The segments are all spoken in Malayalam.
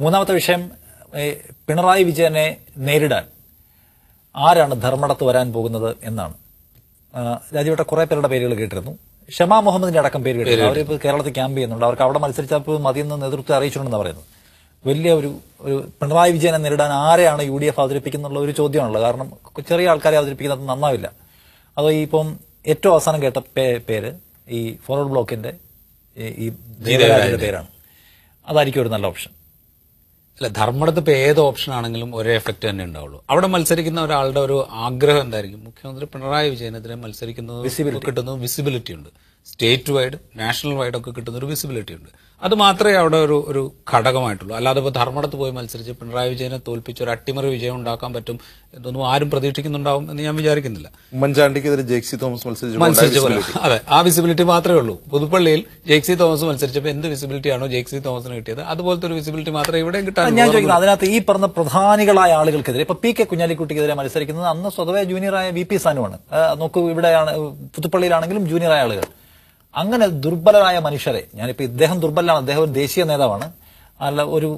മൂന്നാമത്തെ വിഷയം പിണറായി വിജയനെ നേരിടാൻ ആരാണ് ധർമ്മടത്ത് വരാൻ പോകുന്നത് എന്നാണ്. രാജ്യവട്ട കുറേ പേരുടെ പേരുകൾ കേട്ടിരുന്നു. ഷമാ മുഹമ്മദിന്റെ അടക്കം പേര് കേട്ടിരുന്നു. അവരിപ്പോൾ കേരളത്തിൽ ക്യാമ്പ് ചെയ്യുന്നുണ്ട്. അവർക്ക് അവിടെ മത്സരിച്ചപ്പോൾ മതിയെന്ന് നേതൃത്വം അറിയിച്ചിട്ടുണ്ടെന്ന് പറയുന്നത്. വലിയ ഒരു ഒരു പിണറായി വിജയനെ നേരിടാൻ ആരെയാണ് യു ഡി എഫ് അവതരിപ്പിക്കുന്നുള്ള ഒരു ചോദ്യമാണുള്ളത് കാരണം ചെറിയ ആൾക്കാരെ അവതരിപ്പിക്കുന്നത് നന്നാവില്ല. അതോ ഈ ഇപ്പം ഏറ്റവും അവസാനം കേട്ട പേര് ഈ ഫോർവേഡ് ബ്ലോക്കിന്റെ ഈ- പേരാണ്. അതായിരിക്കും ഒരു നല്ല ഓപ്ഷൻ. അല്ല ധർമ്മടത്ത് ഇപ്പൊ ഏത് ഓപ്ഷൻ ആണെങ്കിലും ഒരേ എഫക്ട് തന്നെ ഉണ്ടാവുള്ളൂ. അവിടെ മത്സരിക്കുന്ന ഒരാളുടെ ഒരു ആഗ്രഹം എന്തായിരിക്കും? മുഖ്യമന്ത്രി പിണറായി വിജയനെതിരെ മത്സരിക്കുന്നത് കിട്ടുന്ന വിസിബിലിറ്റി ഉണ്ട്. സ്റ്റേറ്റ് വൈഡ് നാഷണൽ വൈഡ് ഒക്കെ കിട്ടുന്ന ഒരു വിസിബിലിറ്റി ഉണ്ട്. അത് മാത്രമേ അവിടെ ഒരു ഒരു ഘടകമായിട്ടുള്ളൂ. അല്ലാതെ ഇപ്പോൾ ധർമ്മടത്ത് പോയി മത്സരിച്ച് പിണറായി വിജയനെ തോൽപ്പിച്ച് ഒരു അട്ടിമറി വിജയം ഉണ്ടാക്കാൻ പറ്റും എന്നൊന്നും ആരും പ്രതീക്ഷിക്കുന്നുണ്ടാവും എന്ന് ഞാൻ വിചാരിക്കുന്നില്ല. ഉമ്മൻചാണ്ടിക്കെതിരെ ജെക്സി തോമസ് മത്സരിച്ച് മത്സരിച്ച അതെ ആ വിസിബിലിറ്റി മാത്രമേ ഉള്ളൂ. പുതുപ്പള്ളിയിൽ ജെക്സി തോമസ് മത്സരിച്ചപ്പോൾ എന്ത് വിസിബിലിറ്റിയാണോ ജെക്സി തോമസിന് കിട്ടിയത്? അതുപോലത്തെ ഒരു വിസിബിലിറ്റി മാത്രമേ ഇവിടെയും കിട്ടാൻ ഞാൻ ചോദിക്കുന്നത് അതിനകത്ത് ഈ പറഞ്ഞ പ്രധാനികളായ ആളുകൾക്കെതിരെ ഇപ്പൊ പി കെ കുഞ്ഞാലിക്കുട്ടിക്കെതിരെ മത്സരിക്കുന്നത് അന്ന് സ്വതവേ ജൂനിയറായ വി പി സാനുവാണ്. നോക്കൂ ഇവിടെയാണ് പുതുപ്പള്ളിയിലാണെങ്കിലും ജൂനിയറായ ആളുകൾ. അങ്ങനെ ദുർബലരായ മനുഷ്യരെ ഞാനിപ്പോ ഇദ്ദേഹം ദുർബലനാണ് അദ്ദേഹം ഒരു ദേശീയ നേതാവാണ്. അല്ല ഒരു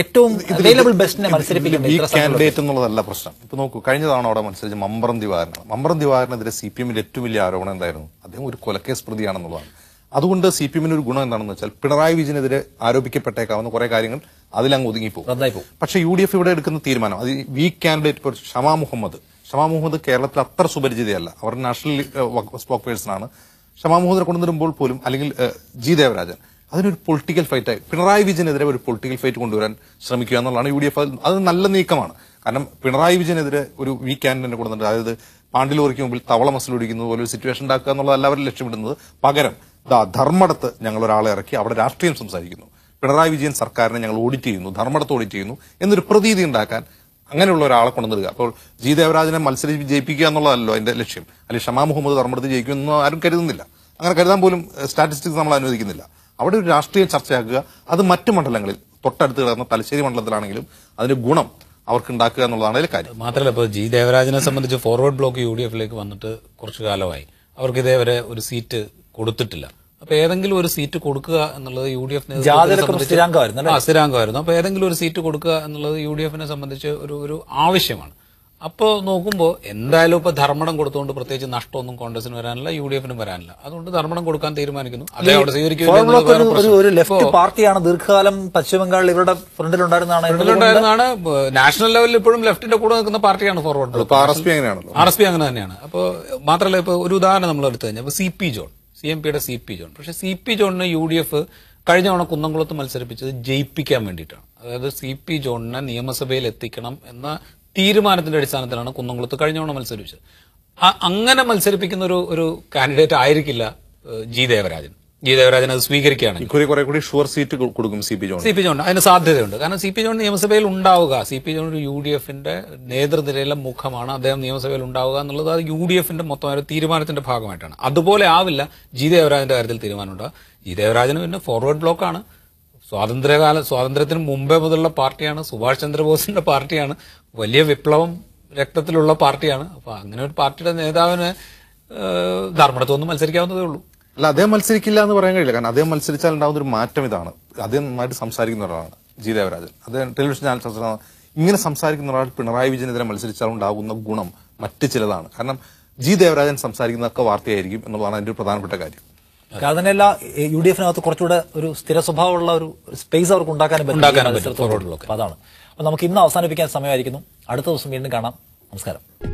ഏറ്റവും അവൈലബിൾ ബെസ്റ്റിനെ കാൻഡിഡേറ്റ് എന്നുള്ളതല്ല പ്രശ്നം. ഇപ്പൊ നോക്കൂ കഴിഞ്ഞ തവണ അവിടെ മത്സരിച്ച മമ്പറം ദിവാരനാണ് മമ്പറം ദിവാരനെതിരെ സി പി എമ്മിന്റെ ഏറ്റവും വലിയ ആരോപണം എന്തായിരുന്നു? അദ്ദേഹം ഒരു കൊലക്കേസ് പ്രതിയാണെന്നുള്ളതാണ്. അതുകൊണ്ട് സി പി എമ്മിന് ഒരു ഗുണം എന്താണെന്ന് വെച്ചാൽ പിണറായി വിജയനെതിരെ ആരോപിക്കപ്പെട്ടേക്കാവുന്ന കുറെ കാര്യങ്ങൾ അതിലങ്ങ് ഒതുങ്ങിപ്പോകും പക്ഷേ യു ഡി എഫ് ഇവിടെ എടുക്കുന്ന തീരുമാനം അത് വീക്ക് കാൻഡിഡേറ്റ് ഇപ്പോൾ ഷമാ മുഹമ്മദ്. ഷമാ മുഹമ്മദ് കേരളത്തിൽ അത്ര സുപരിചിതയല്ല. അവർ നാഷണൽ സ്പോക്ക് പേഴ്സൺ ആണ്. ഷമാ മുഹമ്മദിനെ കൊണ്ടുവരുമ്പോൾ പോലും അല്ലെങ്കിൽ ജി ദേവരാജൻ അതിനൊരു പൊളിറ്റിക്കൽ ഫൈറ്റായി പിണറായി വിജയനെതിരെ ഒരു പൊളിറ്റിക്കൽ ഫൈറ്റ് കൊണ്ടുവരാൻ ശ്രമിക്കുക എന്നുള്ളതാണ് യു ഡി എഫ്. അത് നല്ല നീക്കമാണ്. കാരണം പിണറായി വിജയനെതിരെ ഒരു വി ക്യാൻഡിനെ കൊണ്ടുവന്നിട്ട് അതായത് പാണ്ടിലോറിക്ക് മുമ്പിൽ തവള മസിലൊടിക്കുന്നത് പോലെ ഒരു സിറ്റുവേഷൻ ഉണ്ടാക്കുക എന്നുള്ളത് എല്ലാവരും ലക്ഷ്യമിടുന്നത്. പകരം ദാ ധർമ്മടത്ത് ഞങ്ങൾ ഒരാളെ ഇറക്കി അവിടെ രാഷ്ട്രീയം സംസാരിക്കുന്നു. പിണറായി വിജയൻ സർക്കാരിനെ ഞങ്ങൾ ഓഡിറ്റ് ചെയ്യുന്നു ധർമ്മടത്ത് ഓഡിറ്റ് ചെയ്യുന്നു എന്നൊരു പ്രതീതി ഉണ്ടാക്കാൻ അങ്ങനെയുള്ള ഒരാളെ കൊണ്ടുവരിക അപ്പോൾ ജി ദേവരാജനെ മത്സരിച്ച് ജയിപ്പിക്കുക എന്നുള്ളതല്ലോ അതിന്റെ ലക്ഷ്യം. അല്ലെങ്കിൽ ഷമാ മുഹമ്മദ് ധർമ്മടത്ത് ജയിക്കുമെന്ന് ആരും കരുതുന്നില്ല. അങ്ങനെ കരുതാൻ പോലും സ്റ്റാറ്റിസ്റ്റിക്സ് നമ്മൾ അനുവദിക്കുന്നില്ല. അവിടെ ഒരു രാഷ്ട്രീയം ചർച്ചയാക്കുക അത് മറ്റു മണ്ഡലങ്ങളിൽ തൊട്ടടുത്ത് കിടക്കുന്ന തലശ്ശേരി മണ്ഡലത്തിലാണെങ്കിലും അതിന് ഗുണം അവർക്ക് ഉണ്ടാക്കുക എന്നുള്ളതാണ് അതിലെ കാര്യം. മാത്രമല്ല ഇപ്പോൾ ജി ദേവരാജനെ സംബന്ധിച്ച് ഫോർവേഡ് ബ്ലോക്ക് യു ഡി എഫിലേക്ക് വന്നിട്ട് കുറച്ചു കാലമായി. അവർക്ക് ഇതേവരെ ഒരു സീറ്റ് കൊടുത്തിട്ടില്ല. അപ്പൊ ഏതെങ്കിലും ഒരു സീറ്റ് കൊടുക്കുക എന്നുള്ളത് യു ഡി എഫിനെ സ്ഥിരാംഗമായിരുന്നു അപ്പൊ ഏതെങ്കിലും ഒരു സീറ്റ് കൊടുക്കുക എന്നുള്ളത് യു ഡി എഫിനെ സംബന്ധിച്ച് ഒരു ഒരു ആവശ്യമാണ്. അപ്പോൾ നോക്കുമ്പോൾ എന്തായാലും ഇപ്പൊ ധർമ്മടം കൊടുത്തുകൊണ്ട് പ്രത്യേകിച്ച് നഷ്ടമൊന്നും കോൺഗ്രസിന് വരാനില്ല യു ഡി എഫിനും വരാനില്ല. അതുകൊണ്ട് ധർമ്മടം കൊടുക്കാൻ തീരുമാനിക്കുന്നു. അതേ അവിടെ. ലെഫ്റ്റ് പാർട്ടിയാണ് ദീർഘകാലം പശ്ചിമ ബംഗാളിൽ ഇവരുടെ ഫ്രണ്ടിലുണ്ടായിരുന്നതാണ് നാഷണൽ ലെവലിൽ ഇപ്പോഴും ലെഫ്റ്റിന്റെ കൂടെ നിൽക്കുന്ന പാർട്ടിയാണ് ഫോർവേഡ് ഇപ്പൊ ആർ എസ് പി അങ്ങനെയാണല്ലോ. ആർ എസ് പി അങ്ങനെ തന്നെയാണ്. അപ്പോൾ മാത്രമല്ല ഇപ്പോൾ ഒരു ഉദാഹരണം നമ്മൾ എടുത്തു കഴിഞ്ഞാൽ C P John. C M പിയുടെ സി പി ജോൺ പക്ഷേ സി പി ജോണിന് യു ഡി എഫ് കഴിഞ്ഞ തവണ കുന്നംകുളത്ത് മത്സരിപ്പിച്ചത് ജയിപ്പിക്കാൻ വേണ്ടിയിട്ടാണ്. അതായത് സി പി ജോണിനെ നിയമസഭയിൽ എത്തിക്കണം എന്ന തീരുമാനത്തിന്റെ അടിസ്ഥാനത്തിലാണ് കുന്നംകുളത്ത് കഴിഞ്ഞ തവണ മത്സരിപ്പിച്ചത്. അങ്ങനെ മത്സരിപ്പിക്കുന്ന ഒരു ഒരു കാൻഡിഡേറ്റ് ആയിരിക്കില്ല ജി ദേവരാജൻ. ജി ദേവരാജൻ അത് സ്വീകരിക്കുകയാണ് ഇക്കുറി കുറെ കൂടി ഷുവർ സീറ്റ് കൊടുക്കും C P John C P John അതിന് സാധ്യതയുണ്ട്. കാരണം സി പി ജോൺ നിയമസഭയിൽ ഉണ്ടാവുക. സി പി ജോൺ ഒരു യു ഡി എഫിന്റെ നേതൃനിരയിലെ മുഖമാണ് അദ്ദേഹം നിയമസഭയിൽ ഉണ്ടാവുക എന്നുള്ളത് അത് യു ഡി എഫിന്റെ മൊത്തം ഒരു തീരുമാനത്തിന്റെ ഭാഗമായിട്ടാണ്. അതുപോലെ ആവില്ല ജി ദേവരാജന്റെ കാര്യത്തിൽ തീരുമാനമുണ്ടാവുക ജി ദേവരാജന് പിന്നെ ഫോർവേഡ് ബ്ലോക്കാണ് സ്വാതന്ത്ര്യകാല സ്വാതന്ത്ര്യത്തിന് മുമ്പേ മുതലുള്ള പാർട്ടിയാണ്. സുഭാഷ് ചന്ദ്രബോസിന്റെ പാർട്ടിയാണ്. വലിയ വിപ്ലവം രക്തത്തിലുള്ള പാർട്ടിയാണ്. അപ്പൊ അങ്ങനെ ഒരു പാർട്ടിയുടെ നേതാവിന് ധർമ്മടത്തൊന്നും മത്സരിക്കാവുന്നതേ ഉള്ളൂ. അല്ല അദ്ദേഹം മത്സരിക്കില്ല എന്ന് പറയാൻ കഴിയില്ല. കാരണം അദ്ദേഹം മത്സരിച്ചാൽ ഉണ്ടാകുന്ന ഒരു മാറ്റം ഇതാണ്. അദ്ദേഹം നന്നായിട്ട് സംസാരിക്കുന്ന ഒരാളാണ് ജി ദേവരാജൻ. അദ്ദേഹം ടെലിവിഷൻ ചാനൽ സംസാരിക്കുന്ന ഇങ്ങനെ സംസാരിക്കുന്ന ഒരാൾ പിണറായി വിജയനെതിരെ മത്സരിച്ചാൽ ഉണ്ടാകുന്ന ഗുണം മറ്റ് ചിലതാണ്. കാരണം ജി ദേവരാജൻ സംസാരിക്കുന്നതൊക്കെ വാർത്തയായിരിക്കും എന്നുള്ളതാണ് അതിന്റെ ഒരു പ്രധാനപ്പെട്ട കാര്യം. അതിനല്ല യു ഡി എഫിനകത്ത് കുറച്ചുകൂടെ ഒരു സ്ഥിര സ്വഭാവമുള്ള ഒരു സ്പേസ് അവർക്ക് ഉണ്ടാക്കാനും പറ്റും. അതാണ്. അപ്പൊ നമുക്ക് ഇന്ന് അവസാനിപ്പിക്കാൻ സമയമായിരിക്കുന്നു. അടുത്ത ദിവസം വീണ്ടും കാണാം. നമസ്കാരം.